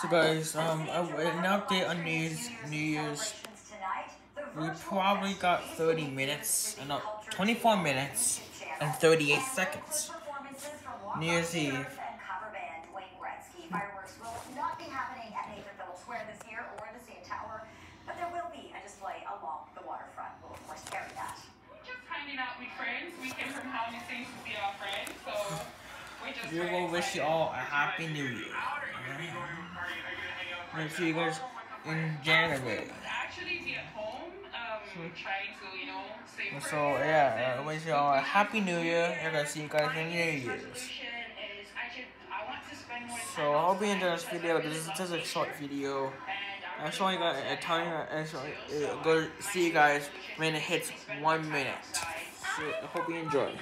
So guys, um, an update on New Year's, New Year's. We probably got 30 minutes, uh, no, 24 minutes and 38 seconds. New Year's Eve. Fireworks will not be happening at Nathan Phillips Square this year or the Tower, but there will be a display along the waterfront. We'll of course carry that. We're just hanging out with friends. We came from Halising to see our friends, so we just. We will wish you all a happy New Year. We'll see you guys in January. Actually, be at home, um, trying to, you know, save So yeah, uh, wish you all a happy New Year. I'm see you guys in New Year's. So I hope you enjoyed this video. This is just a short video. I'm showing you guys a time. I'm uh, go see you guys when it hits one minute. So I hope you enjoy.